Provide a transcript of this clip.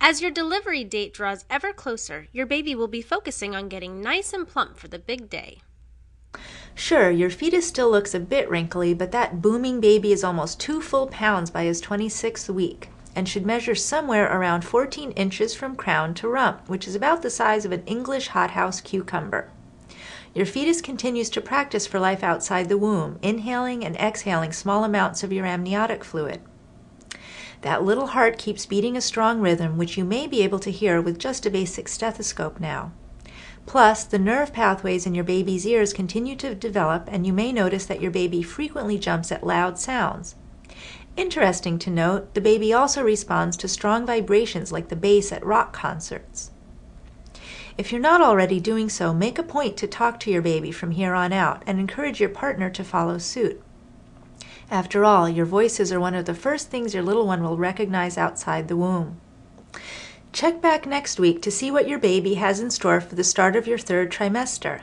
As your delivery date draws ever closer, your baby will be focusing on getting nice and plump for the big day. Sure, your fetus still looks a bit wrinkly, but that booming baby is almost two full pounds by his 26th week and should measure somewhere around 14 inches from crown to rump, which is about the size of an English hothouse cucumber. Your fetus continues to practice for life outside the womb, inhaling and exhaling small amounts of your amniotic fluid. That little heart keeps beating a strong rhythm, which you may be able to hear with just a basic stethoscope now. Plus, the nerve pathways in your baby's ears continue to develop, and you may notice that your baby frequently jumps at loud sounds. Interesting to note, the baby also responds to strong vibrations like the bass at rock concerts. If you're not already doing so, make a point to talk to your baby from here on out and encourage your partner to follow suit. After all, your voices are one of the first things your little one will recognize outside the womb. Check back next week to see what your baby has in store for the start of your third trimester.